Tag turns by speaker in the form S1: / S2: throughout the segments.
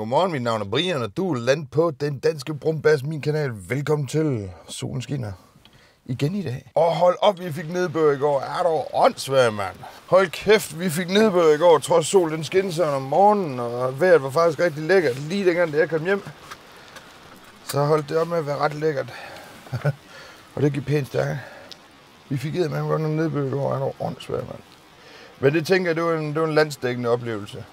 S1: Godmorgen. Mit navn er Brian, og du er land på den danske brumbas, min kanal. Velkommen til Solen skinner igen i dag. Og hold op, vi fik nedbør i går. Er du åndssvær, mand? Hold kæft, vi fik nedbør i går, trods solen den skinnede sig om morgenen, og vejret var faktisk rigtig lækkert, lige dengang, da jeg kom hjem. Så holdt det op med at være ret lækkert. og det gik pænt stærkt. Vi fik med godt nogle nedbør i går. Er du åndssvær, mand? Men det tænker jeg, det var en, det var en landsdækkende oplevelse.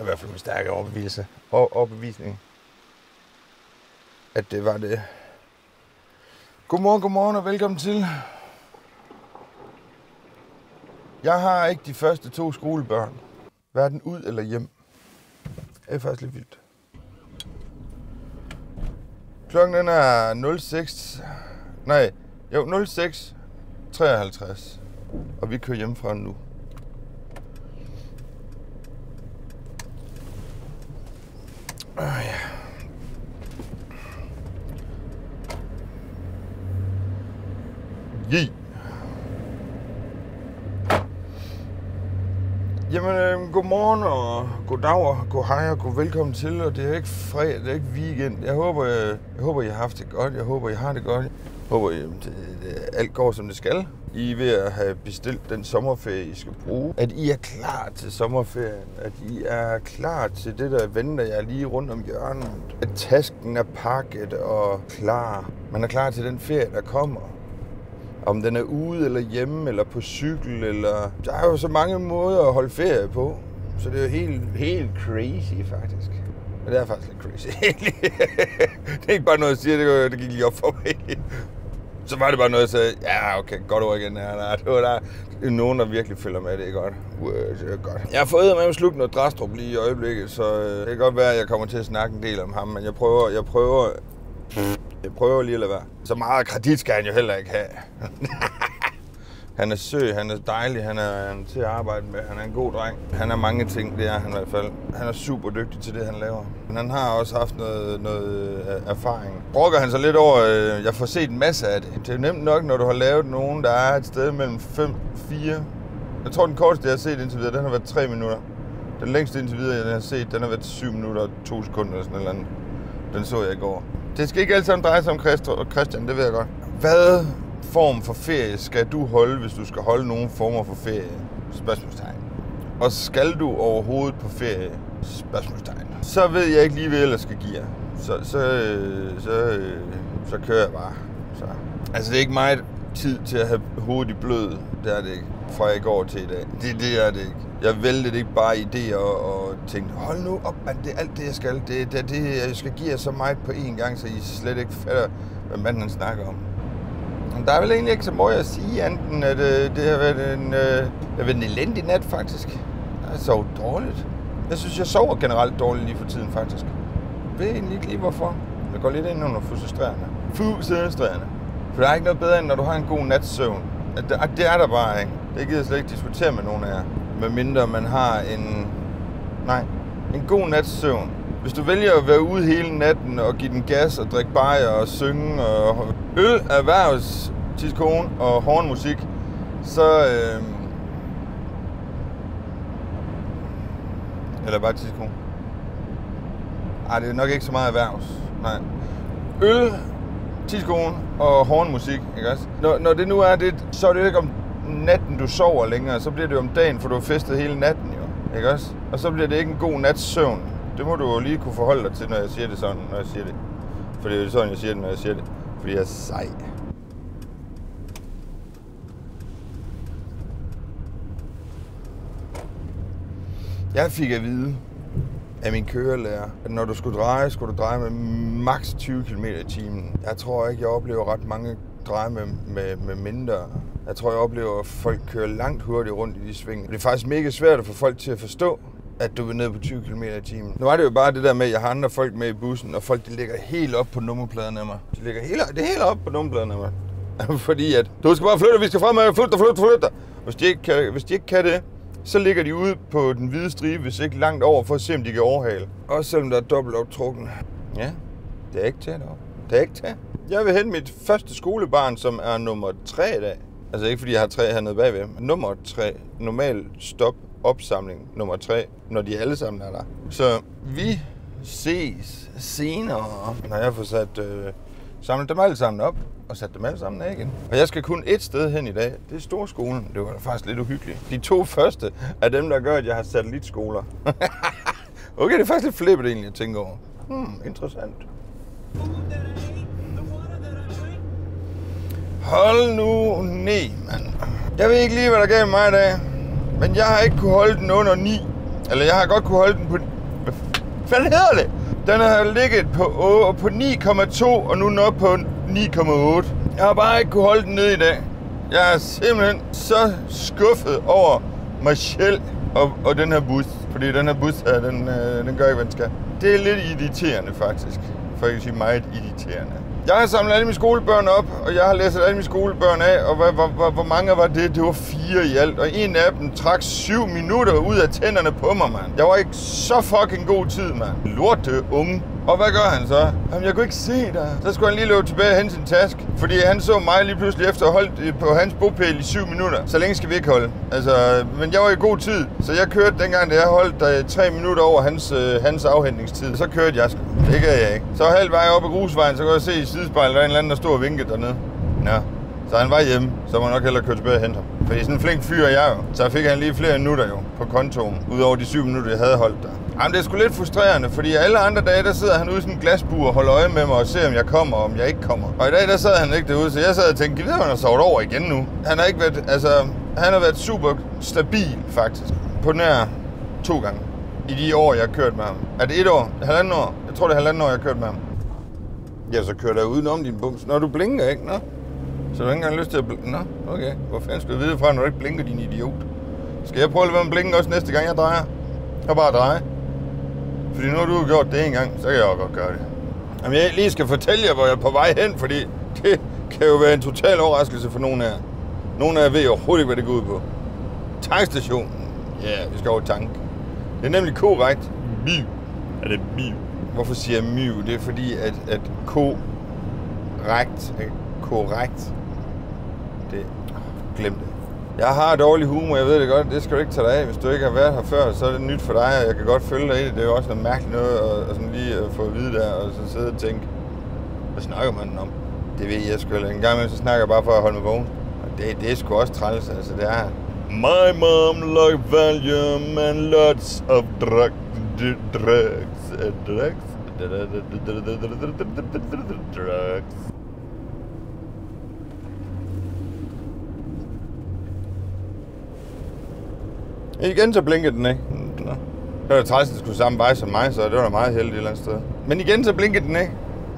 S1: I hvert fald min stærke overbevisning. Og overbevisning. At det var det. Godmorgen, godmorgen og velkommen til. Jeg har ikke de første to skolebørn. Hverken ud eller hjem. Det er faktisk lidt vildt. Klokken den er 06... Nej, jo 06 53. Og vi kører hjem fra nu. Oh, ja. Yeah. Jamen, øh, godmorgen og goddag og god hej og god velkommen til. Og det er ikke fredag, det er ikke weekend. Jeg håber, jeg, jeg håber, I har haft det godt. Jeg håber, I har det godt. Jeg håber, I, det, det, alt går, som det skal. I er ved at have bestilt den sommerferie, I skal bruge. At I er klar til sommerferien. At I er klar til det, der venter jer lige rundt om hjørnet. At tasken er pakket og klar. Man er klar til den ferie, der kommer. Om den er ude eller hjemme, eller på cykel, eller... Der er jo så mange måder at holde ferie på. Så det er jo helt, helt crazy, faktisk. Og det er faktisk lidt crazy. det er ikke bare noget, jeg siger, det, det gik lige op for mig. Så var det bare noget, jeg sagde, ja, okay, godt ord igen. Ja, nej, det var der, det er nogen, der virkelig følger med, det er godt. Det er godt. Jeg har fået med at slukke noget Drastrup lige i øjeblikket, så øh, det kan godt være, at jeg kommer til at snakke en del om ham, men jeg prøver, jeg prøver, jeg prøver lige at lade være. Så meget kredit skal han jo heller ikke have. Han er sød, han er dejlig, han er, han er til at arbejde med, han er en god dreng. Han er mange ting, det er han i hvert fald. Han er super dygtig til det, han laver. Men han har også haft noget, noget øh, erfaring. Brokker han sig lidt over, øh, jeg får set en masse af det. Det er nemt nok, når du har lavet nogen, der er et sted mellem 5 4. Jeg tror, den korteste, jeg har set indtil videre, den har været 3 minutter. Den længste indtil videre, jeg har set, den har været 7 minutter og 2 sekunder eller sådan noget andet. Den så jeg i går. Det skal ikke alt sammen dreje sig om Christian, det ved jeg godt. Hvad form for ferie skal du holde, hvis du skal holde nogen former for ferie? Spørgsmålstegn. Og skal du overhovedet på ferie? Spørgsmålstegn. Så ved jeg ikke lige, hvad jeg ellers skal give jer. Så, så, øh, så, øh, så kører jeg bare. Så. Altså, det er ikke meget tid til at have hovedet i blød. Det er det ikke. Fra i går til i dag. Det, det er det ikke. Jeg væltede ikke bare idéer og, og tænkte, hold nu op, man, det er alt det, jeg skal. Det, det, det, jeg skal give jer så meget på én gang, så I slet ikke fatter, hvad manden snakker om. Der er vel egentlig ikke så meget at sige, enten at øh, det har været en, øh, det har været en elendig nat, faktisk. Jeg sovet dårligt. Jeg synes, jeg sover generelt dårligt lige for tiden, faktisk. Jeg ved egentlig ikke lige, hvorfor. Jeg går lidt ind under frustrerende. Frustrerende. For der er ikke noget bedre, end når du har en god nats søvn. Det, det er der bare ikke. Det gider jeg slet ikke diskutere med nogen af jer. Medmindre man har en... Nej, en god nats søvn. Hvis du vælger at være ude hele natten og give den gas og drikke bajer og synge og øl, erhvervs, tidskone og hornmusik, så... Øh, eller bare tidskone. Ej, det er nok ikke så meget erhvervs. Nej. Øl, tidskone og hornmusik, ikke også? Når, når det nu er det, så er det ikke om natten, du sover længere, så bliver det om dagen, for du har festet hele natten jo, ikke også? Og så bliver det ikke en god nats søvn. Det må du jo lige kunne forholde dig til, når jeg siger det sådan, når jeg siger det. For det er sådan, jeg siger det, når jeg siger det. Fordi jeg er sej. Jeg fik at vide af min kørelærer, at når du skulle dreje, skulle du dreje med maks 20 km i timen. Jeg tror ikke, jeg oplever ret mange dreje med, med, med mindre. Jeg tror, jeg oplever, at folk kører langt hurtigt rundt i de sving. Det er faktisk mega svært at få folk til at forstå, at du er nede på 20 km i timen. Nu var det jo bare det der med, at jeg har andre folk med i bussen, og folk de ligger helt op på nummerpladen af mig. De ligger helt, det er helt op på nummerpladen af mig. Fordi at, du skal bare flytte, vi skal fremad, flytte dig, flytte flytte dig. Hvis de, ikke kan, hvis de ikke kan det, så ligger de ude på den hvide stribe, hvis ikke langt over, for at se, om de kan overhale. Også selvom der er dobbelt optrukken. Ja, det er ikke til dog. Det er ikke til. Jeg vil hente mit første skolebarn, som er nummer 3 i dag. Altså ikke fordi jeg har tre hernede bagved, men nummer 3. Normal stop opsamling nummer 3, når de alle sammen er der. Så vi ses senere, når jeg får sat, øh, samlet dem alle sammen op og sat dem alle sammen af igen. Og jeg skal kun et sted hen i dag. Det er storskolen. Det var da faktisk lidt uhyggeligt. De to første er dem, der gør, at jeg har satellitskoler. okay, det er faktisk lidt flippet egentlig at tænke over. Hmm, interessant. Hold nu ned, mand. Jeg ved ikke lige, hvad der gav mig i dag. Men jeg har ikke kunne holde den under 9. Eller jeg har godt kunne holde den på... Hvad fanden hedder det? Den har ligget på, på 9,2, og nu er den oppe på 9,8. Jeg har bare ikke kunne holde den ned i dag. Jeg er simpelthen så skuffet over mig selv og, og den her bus. Fordi den her bus her, den, øh, den gør ikke, hvad den skal. Det er lidt irriterende faktisk. For jeg kan sige meget irriterende. Jeg har samlet alle mine skolebørn op, og jeg har læst alle mine skolebørn af, og hvor, hvor, hvor mange var det? Det var fire i alt, og en af dem trak syv minutter ud af tænderne på mig, mand. Jeg var ikke så fucking god tid, mand. Lorte unge. Og hvad gør han så? Jamen, jeg kunne ikke se dig. Så skulle han lige løbe tilbage hen sin task. Fordi han så mig lige pludselig efter at holdt på hans bopæl i 7 minutter. Så længe skal vi ikke holde. Altså, men jeg var i god tid. Så jeg kørte dengang, da jeg holdt der 3 minutter over hans, øh, hans afhentningstid. Så kørte jeg sgu. Det kan jeg ikke. Så halv vej op ad grusvejen, så kunne jeg se i sidespejlet, der er en eller anden, der stod og vinkede dernede. Ja. Så han var hjemme, så må jeg nok hellere køre tilbage og hente ham. Fordi sådan en flink fyr er jeg jo. Så fik han lige flere minutter jo på kontoen, udover de syv minutter, jeg havde holdt der. Jamen, det er sgu lidt frustrerende, fordi alle andre dage, der sidder han ude i sådan en glasbur og holder øje med mig og ser, om jeg kommer og om jeg ikke kommer. Og i dag, der sad han ikke derude, så jeg sad og tænkte, giv han har sovet over igen nu. Han har ikke været, altså, han har været super stabil, faktisk. På nær to gange i de år, jeg har kørt med ham. Er det et år? Halvanden år? Jeg tror, det er halvanden år, jeg har kørt med ham. Ja, så kører der udenom din bums. Når du blinker, ikke? Nå. Så du har ikke engang lyst til at blinke? Nå, okay. Hvor fanden skal du vide fra, når du ikke blinker, din idiot? Skal jeg prøve at lade være med at blinke også næste gang, jeg drejer? Jeg bare drejer. Fordi nu har du gjort det en gang, så kan jeg også godt gøre det. Jamen, jeg lige skal fortælle jer, hvor jeg er på vej hen, fordi det kan jo være en total overraskelse for nogen af jer. Nogle af jer ved overhovedet ikke, hvad det går ud på. Tankstationen. Ja, yeah, vi skal over tank. Det er nemlig korrekt. Miu. Er det miu? Hvorfor siger jeg miu? Det er fordi, at, at korrekt, korrekt, det, glem det. Jeg har dårlig humor, jeg ved det godt. Det skal du ikke tage dig af. Hvis du ikke har været her før, så er det nyt for dig, og jeg kan godt følge dig i det. Det er jo også noget mærkeligt noget at, at sådan lige at få at vide der, og så sidde og tænke, hvad snakker man om? Det ved jeg sgu En gang imellem, så snakker jeg bare for at holde mig vågen. Og det, det er sgu også træls, altså det er... My mom like Valium and lots of drugs. Drugs. Drugs. Drugs. Igen så blinkede den ikke. Det var træls, skulle samme vej som mig, så det var da meget heldigt et eller andet sted. Men igen så blinkede den ikke.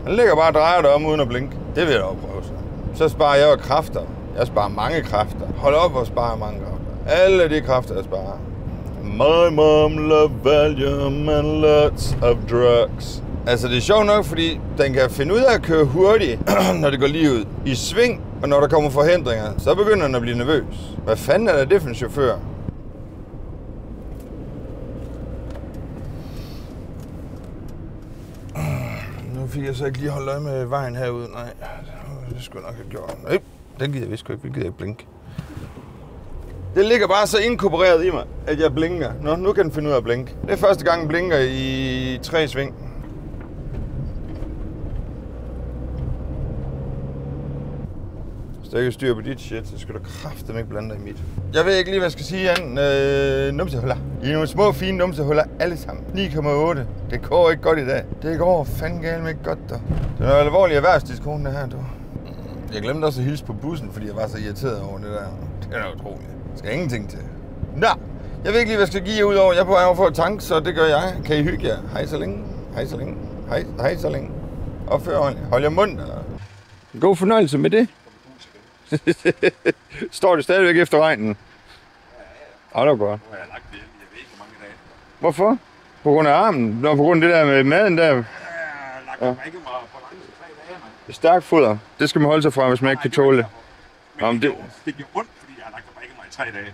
S1: Den ligger bare og drejer dig om uden at blinke. Det vil jeg da prøve så. Så sparer jeg jo kræfter. Jeg sparer mange kræfter. Hold op og sparer mange kræfter. Alle de kræfter, jeg sparer. My mom love Valium and lots of drugs. Altså det er sjovt nok, fordi den kan finde ud af at køre hurtigt, når det går lige ud. I sving, og når der kommer forhindringer, så begynder den at blive nervøs. Hvad fanden er det for en chauffør? Fordi jeg så ikke lige holdt øje med vejen herude. Nej, det skulle jeg nok have gjort. Nej, den gider vi sgu ikke. Vi gider ikke blinke. Det ligger bare så inkorporeret i mig, at jeg blinker. Nå, nu kan den finde ud af at blinke. Det er første gang, den blinker i tre sving. Så jeg kan styre på dit shit, så skal du kraften ikke blande dig i mit. Jeg ved ikke lige, hvad jeg skal sige Jan. Øh, numsehuller. I er nogle små, fine numsehuller alle sammen. 9,8. Det går ikke godt i dag. Det går fandme galt med ikke godt, der. Det er noget alvorligt erhvervsdiskon, det her, du. Jeg glemte også at hilse på bussen, fordi jeg var så irriteret over det der. Det er utroligt. Jeg skal ingenting til. Nå, jeg ved ikke lige, hvad jeg skal give jer ud over. Jeg er på vej over for at tanke, så det gør jeg. Kan I hygge jer? Hej så længe. Hej så længe. Hej, hej så længe. Opfør ordentligt. Hold jer mund, eller? God fornøjelse med det. Står det stadigvæk efter regnen? Ja, ja. det var godt.
S2: Nu har jeg lagt det, jeg ved ikke, hvor mange dage.
S1: Hvorfor? På grund af armen? Nå, på grund af det der med maden der.
S2: Jeg har lagt
S1: Ja.
S2: ja. ikke meget på langt tre dage, mand.
S1: Stærkt foder. Det skal man holde sig fra, hvis man ikke kan tåle det.
S2: Men
S1: Jamen,
S2: det,
S1: det-
S2: det... gjorde ondt, fordi jeg har lagt ikke mig i tre dage.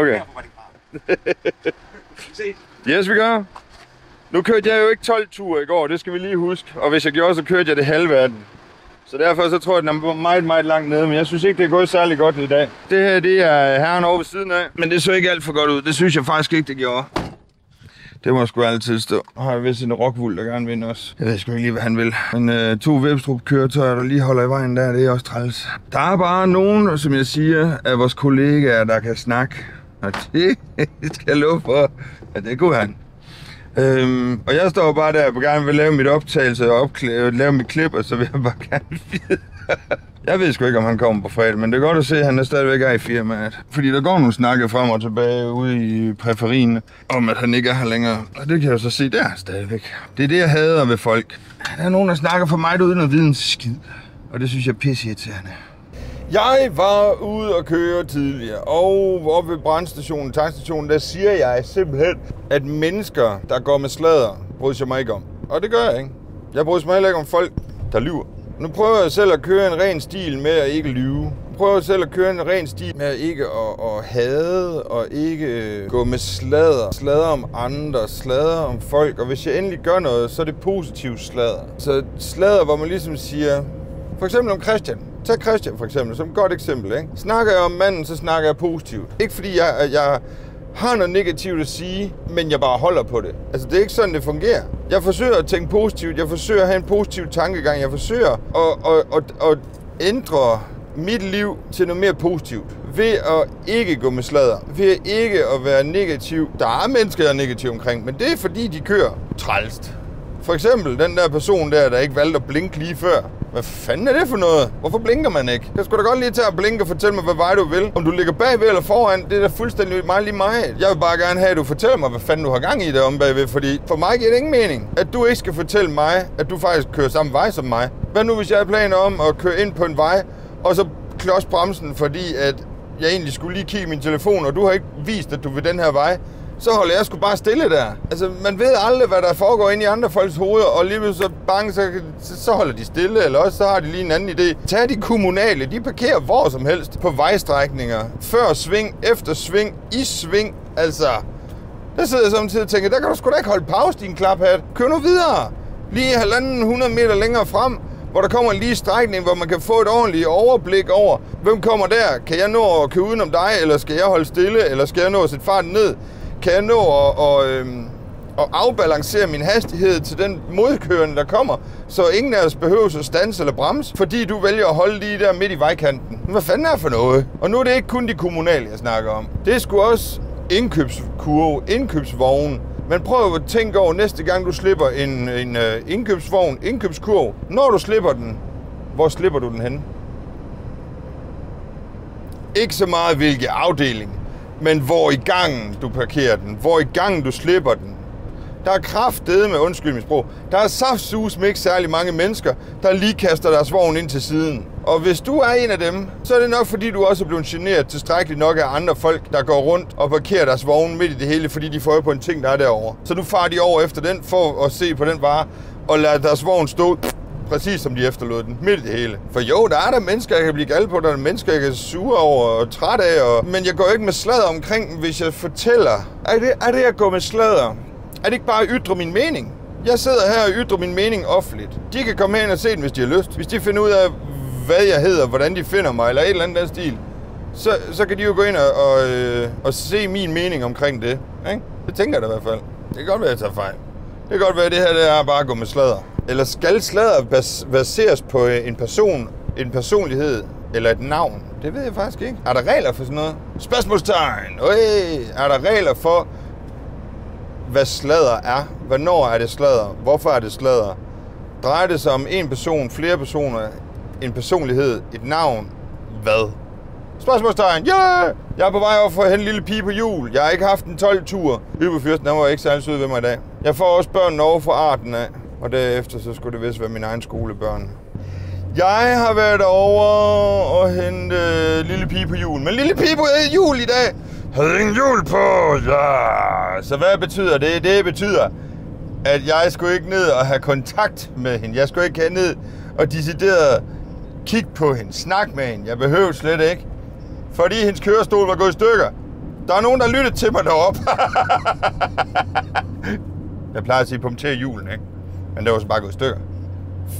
S1: Okay.
S2: Derfor var det ikke. Se,
S1: Yes, vi gør. Nu kørte jeg jo ikke 12 ture i går, det skal vi lige huske. Og hvis jeg gjorde, så kørte jeg det halve af den. Så derfor så tror jeg, den er meget, meget langt nede, men jeg synes ikke, det er gået særlig godt i dag. Det her, det er herren over ved siden af, men det så ikke alt for godt ud. Det synes jeg faktisk ikke, det gjorde. Det må sgu altid stå. Og har jeg vist en rockvuld, der gerne vil også. Jeg ved sgu ikke lige, hvad han vil. Men øh, to Webstrup-køretøjer, der lige holder i vejen der, det er også træls. Der er bare nogen, som jeg siger, af vores kollegaer, der kan snakke. Og det, det skal jeg love for, at det kunne han. Øhm, og jeg står bare der og gerne vil lave mit optagelse og opklæ- øh, lave mit klip, og så vil jeg bare gerne vide. jeg ved sgu ikke, om han kommer på fredag, men det er godt at se, at han er stadigvæk her i firmaet. Fordi der går nogle snakke frem og tilbage ude i præferien om, at han ikke er her længere. Og det kan jeg jo så se der stadigvæk. Det er det, jeg hader ved folk. Der er nogen, der snakker for mig uden at vide en skid. Og det synes jeg er pisseirriterende. Jeg var ude og køre tidligere, og oppe ved brandstationen, tankstationen, der siger jeg simpelthen, at mennesker, der går med slader, bryder sig mig ikke om. Og det gør jeg ikke. Jeg bryder mig heller ikke om folk, der lyver. Nu prøver jeg selv at køre en ren stil med at ikke lyve. Nu prøver selv at køre en ren stil med at ikke at, at hade og ikke øh, gå med slader. Slader om andre, slader om folk. Og hvis jeg endelig gør noget, så er det positivt slader. Så slader, hvor man ligesom siger, for eksempel om Christian. Tag Christian for eksempel, som et godt eksempel. Ikke? Snakker jeg om manden, så snakker jeg positivt. Ikke fordi jeg, jeg har noget negativt at sige, men jeg bare holder på det. Altså, det er ikke sådan, det fungerer. Jeg forsøger at tænke positivt, jeg forsøger at have en positiv tankegang, jeg forsøger at, at, at, at ændre mit liv til noget mere positivt. Ved at ikke gå med sladder. Ved ikke at være negativ. Der er mennesker, der er negative omkring, men det er fordi, de kører trælst. For eksempel den der person der, der ikke valgte at blinke lige før. Hvad fanden er det for noget? Hvorfor blinker man ikke? Jeg skulle da godt lige tage at blinke og fortælle mig, hvad vej du vil. Om du ligger bagved eller foran, det er da fuldstændig mig lige mig. Jeg vil bare gerne have, at du fortæller mig, hvad fanden du har gang i der om bagved. Fordi for mig giver det ingen mening, at du ikke skal fortælle mig, at du faktisk kører samme vej som mig. Hvad nu, hvis jeg har planer om at køre ind på en vej, og så klods bremsen, fordi at jeg egentlig skulle lige kigge min telefon, og du har ikke vist, at du vil den her vej så holder jeg sgu bare stille der. Altså, man ved aldrig, hvad der foregår inde i andre folks hoveder, og lige så bange, så, så holder de stille, eller også så har de lige en anden idé. Tag de kommunale, de parkerer hvor som helst på vejstrækninger. Før sving, efter sving, i sving, altså... Der sidder jeg samtidig og tænker, der kan du sgu da ikke holde pause, din klaphat. Kør nu videre. Lige halvanden 100 meter længere frem, hvor der kommer en lige strækning, hvor man kan få et ordentligt overblik over, hvem kommer der? Kan jeg nå at køre udenom dig, eller skal jeg holde stille, eller skal jeg nå at sætte farten ned? Kan jeg nå at, og, øhm, at afbalancere min hastighed til den modkørende, der kommer, så ingen af os behøver at stanse eller bremse, fordi du vælger at holde lige der midt i vejkanten. Men hvad fanden er for noget? Og nu er det ikke kun de kommunale, jeg snakker om. Det er sgu også indkøbskurve, indkøbsvogn. Men prøv at tænke over næste gang, du slipper en, en uh, indkøbsvogn, indkøbskurv. Når du slipper den, hvor slipper du den hen? Ikke så meget hvilke afdeling, men hvor i gangen du parkerer den, hvor i gangen du slipper den. Der er kraftede med undskyld mit sprog. Der er saftsus med ikke særlig mange mennesker, der lige kaster deres vogn ind til siden. Og hvis du er en af dem, så er det nok fordi, du også er blevet generet tilstrækkeligt nok af andre folk, der går rundt og parkerer deres vogn midt i det hele, fordi de får på en ting, der er derovre. Så nu farer de over efter den for at se på den vare og lader deres vogn stå præcis som de efterlod den, midt i det hele. For jo, der er der mennesker, jeg kan blive gal på, der er mennesker, jeg kan sure over og træt af, og... men jeg går ikke med sladder omkring, hvis jeg fortæller. Er det, er det at gå med sladder? Er det ikke bare at ytre min mening? Jeg sidder her og ytrer min mening offentligt. De kan komme hen og se den, hvis de har lyst. Hvis de finder ud af, hvad jeg hedder, hvordan de finder mig, eller et eller andet den stil, så, så kan de jo gå ind og, og, øh, og se min mening omkring det. Ikke? Det tænker jeg da i hvert fald. Det kan godt være, at jeg tager fejl. Det kan godt være, at det her det er bare at gå med sladder. Eller skal sladder bas- baseres på en person, en personlighed eller et navn? Det ved jeg faktisk ikke. Er der regler for sådan noget? Spørgsmålstegn. Øj, er der regler for, hvad sladder er? Hvornår er det sladder? Hvorfor er det sladder? Drejer det sig om en person, flere personer, en personlighed, et navn? Hvad? Spørgsmålstegn. Ja! Yeah! Jeg er på vej over for at hente en lille pige på jul. Jeg har ikke haft en 12-tur. Hyperfyrsten, den var ikke særlig sød ved mig i dag. Jeg får også børn over for arten af. Og derefter så skulle det vist være min egen skolebørn. Jeg har været over og hente lille pige på jul. Men lille pige på jul i dag havde ingen jul på. Ja. Så hvad betyder det? Det betyder, at jeg skulle ikke ned og have kontakt med hende. Jeg skulle ikke have ned og decideret kigge på hende, snak med hende. Jeg behøvede slet ikke. Fordi hendes kørestol var gået i stykker. Der er nogen, der lyttede til mig deroppe. jeg plejer at sige, punkter julen, ikke? Men det var så bare gået i stykker.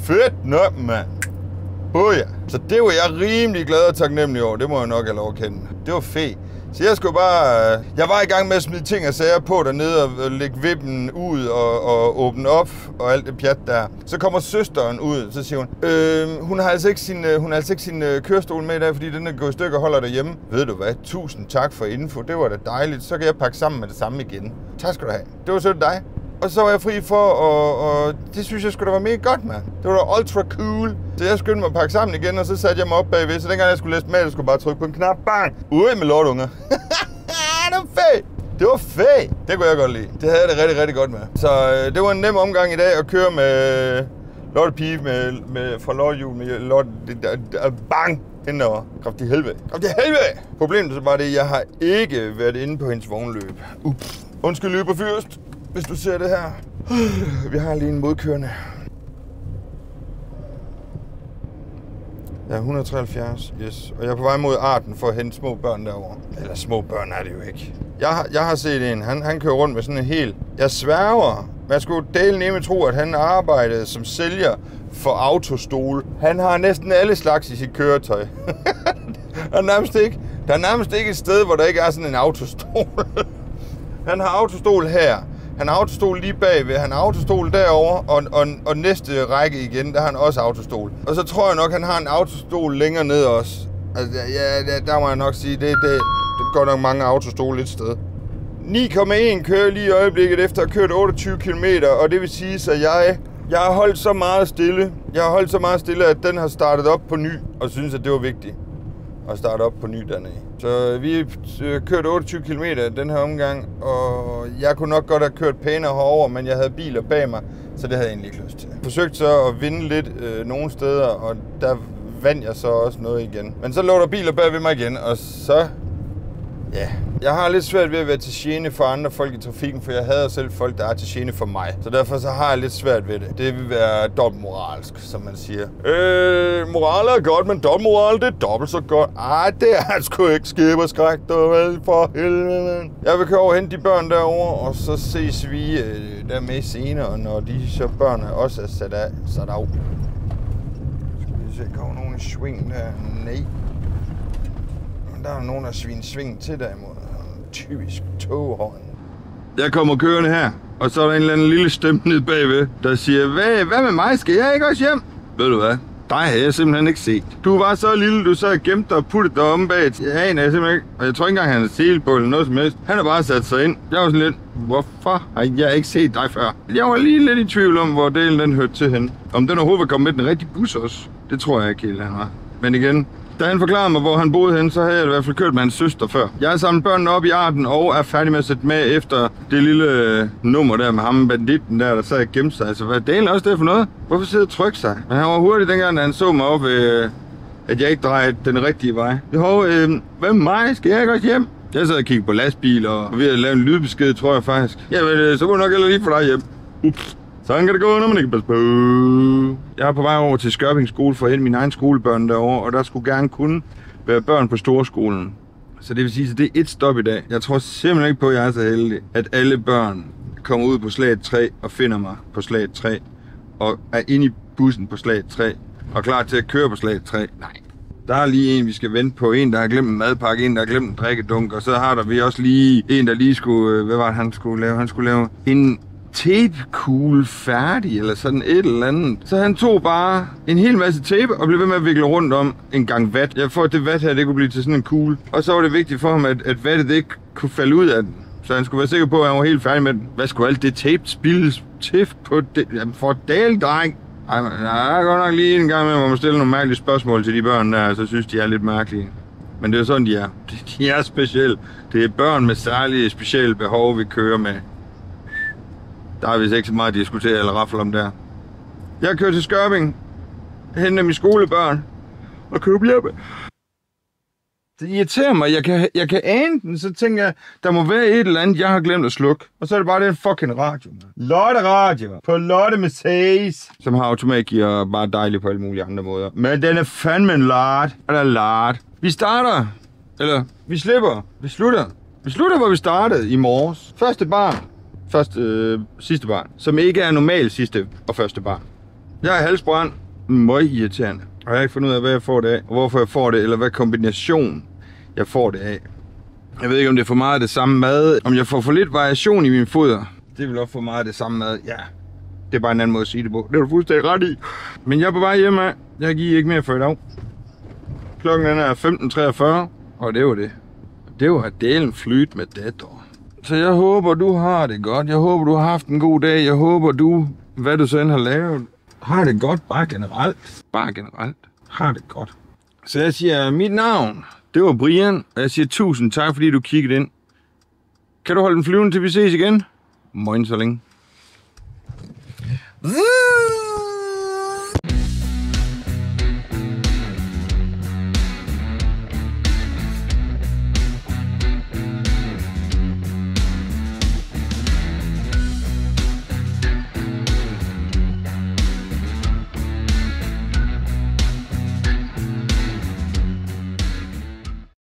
S1: Fedt nok, mand. Oh ja. Så det var jeg rimelig glad og taknemmelig over. Det må jeg nok have lov at kende. Det var fedt. Så jeg skulle bare... øh, Jeg var i gang med at smide ting og sager på dernede og øh, lægge vippen ud og, og åbne op og alt det pjat der. Så kommer søsteren ud, så siger hun, øh, hun har altså ikke sin, øh, hun har altså ikke sin øh, kørestol med i dag, fordi den er gået i stykker og holder derhjemme. Ved du hvad? Tusind tak for info. Det var da dejligt. Så kan jeg pakke sammen med det samme igen. Tak skal du have. Det var sødt dig. Og så var jeg fri for, og, og det synes jeg skulle da var mega godt, mand. Det var da ultra cool. Så jeg skyndte mig at pakke sammen igen, og så satte jeg mig op bagved. Så dengang jeg skulle læse mail, jeg skulle bare trykke på en knap. Bang! Ude med lortunger. det var fedt. Det var fedt. Det kunne jeg godt lide. Det havde jeg det rigtig, rigtig godt med. Så øh, det var en nem omgang i dag at køre med Lotte Pige med, med, fra Lotte med Lotte... Det, der, der, bang! Hende. Kraft i helvede. Kraft i helvede! Problemet så bare det, at jeg har ikke været inde på hendes vognløb. Ups. Undskyld løber fyrst, hvis du ser det her. Vi har lige en modkørende. Ja, 173, yes. Og jeg er på vej mod Arten for at hente små børn derovre. Eller små børn er det jo ikke. Jeg har, jeg har set en, han, han kører rundt med sådan en helt... Jeg sværger, man skulle dele nemme tro, at han arbejdede som sælger for autostol. Han har næsten alle slags i sit køretøj. der, er nærmest ikke, der er nærmest ikke et sted, hvor der ikke er sådan en autostol. han har autostol her. Han har autostol lige bagved, han har autostol derovre, og, og, og næste række igen, der har han også autostol. Og så tror jeg nok, han har en autostol længere ned også. Altså, ja, der, der må jeg nok sige, det, det, det går nok mange autostole et sted. 9,1 kører lige i øjeblikket efter at have kørt 28 km, og det vil sige, at jeg, jeg har holdt så meget stille. Jeg har holdt så meget stille, at den har startet op på ny, og synes, at det var vigtigt at starte op på ny dernede. Så vi øh, kørte 28 km den her omgang, og jeg kunne nok godt have kørt pænere herover, men jeg havde biler bag mig, så det havde jeg egentlig ikke lyst til. Jeg forsøgte så at vinde lidt øh, nogle steder, og der vandt jeg så også noget igen. Men så lå der biler bag ved mig igen, og så Ja, jeg har lidt svært ved at være til gene for andre folk i trafikken, for jeg hader selv folk, der er til gene for mig. Så derfor så har jeg lidt svært ved det. Det vil være dobbeltmoralsk, som man siger. Øh, moral er godt, men dobbeltmoral, det er dobbelt så godt. Ej, det er sgu ikke skæberskræk, du vel, for helvede. Jeg vil køre over hen de børn derovre, og så ses vi øh, der med senere, når de så børn også er sat af. Sat af. Skal vi se, kommer nogen i sving der? Nej. Der er nogen, der sviner sving til derimod. Øh, typisk toghånd. Jeg kommer kørende her, og så er der en eller anden lille stemme nede bagved, der siger, hvad, hvad med mig? Skal jeg ikke også hjem? Ved du hvad? Dig havde jeg simpelthen ikke set. Du var så lille, du så gemt dig og puttet dig om bag. Jeg aner er simpelthen ikke. Og jeg tror ikke engang, han er sele på eller noget som helst. Han har bare sat sig ind. Jeg var sådan lidt, hvorfor har jeg ikke set dig før? Jeg var lige lidt i tvivl om, hvor delen den hørte til hende. Om den overhovedet var kommet med den rigtige bus også. Det tror jeg ikke helt, han var. Men igen, da han forklarede mig, hvor han boede hen, så havde jeg i hvert fald kørt med hans søster før. Jeg har samlet børnene op i arten og er færdig med at sætte med efter det lille øh, nummer der med ham banditten der, der sad og gemte sig. Altså, hvad delen også det for noget? Hvorfor sidder og trykke sig? Men han var hurtig dengang, da han så mig op, øh, at jeg ikke drejede den rigtige vej. Jo, øh, hvad med mig? Skal jeg ikke også hjem? Jeg sad og kiggede på lastbiler og ved at lave en lydbesked, tror jeg faktisk. Jamen, øh, så må du nok heller lige få dig hjem. Ups. Sådan kan det gå, når man ikke passer på. Jeg er på vej over til Skørping skole for at hente mine egne skolebørn derovre, og der skulle gerne kunne være børn på storskolen. Så det vil sige, at det er et stop i dag. Jeg tror simpelthen ikke på, at jeg er så heldig, at alle børn kommer ud på slaget 3 og finder mig på slaget 3, og er inde i bussen på slaget 3, og klar til at køre på slaget 3. Nej. Der er lige en, vi skal vente på. En, der har glemt en madpakke, en, der har glemt en drikkedunk, og så har der vi også lige en, der lige skulle... Øh, hvad var det, han skulle lave? Han skulle lave en tapekugle færdig, eller sådan et eller andet. Så han tog bare en hel masse tape og blev ved med at vikle rundt om en gang vat. Jeg får det vat her, det kunne blive til sådan en kugle. Og så var det vigtigt for ham, at, at vattet ikke kunne falde ud af den. Så han skulle være sikker på, at han var helt færdig med den. Hvad skulle alt det tape spildes til på det? Jamen, for del, dreng. Ej, men der er godt nok lige en gang med, hvor man stiller nogle mærkelige spørgsmål til de børn der, og så synes de er lidt mærkelige. Men det er sådan, de er. De er specielle. Det er børn med særlige specielle behov, vi kører med. Der er vist ikke så meget at diskutere eller raffle om der. Jeg kører til Skørping, henter mine skolebørn og køber hjemme. Det irriterer mig. Jeg kan, jeg kan ane den, så tænker jeg, der må være et eller andet, jeg har glemt at slukke. Og så er det bare den fucking radio. Man. Lotte Radio på Lotte Mercedes. Som har automatgear bare dejlig på alle mulige andre måder. Men den er fandme en lart. Eller lart. Vi starter. Eller, vi slipper. Vi slutter. Vi slutter, hvor vi startede i morges. Første barn. Første, øh, sidste barn. Som ikke er normal sidste og første barn. Jeg er halsbrand. Møg irriterende. Og jeg har ikke fundet ud af, hvad jeg får det af, og hvorfor jeg får det, eller hvad kombination jeg får det af. Jeg ved ikke, om det er for meget af det samme mad, om jeg får for lidt variation i min foder. Det vil også for meget af det samme mad, ja. Det er bare en anden måde at sige det på. Det er du fuldstændig ret i. Men jeg er på vej hjem af. Jeg giver ikke mere for i dag. Klokken er 15.43, og det var det. Det var delen flyt med det, dog. Så jeg håber, du har det godt. Jeg håber, du har haft en god dag. Jeg håber, du, hvad du så end har lavet, har det godt bare generelt. Bare generelt. Har det godt. Så jeg siger, mit navn, det var Brian, og jeg siger tusind tak, fordi du kiggede ind. Kan du holde den flyvende, til vi ses igen? Moin så længe. Woo!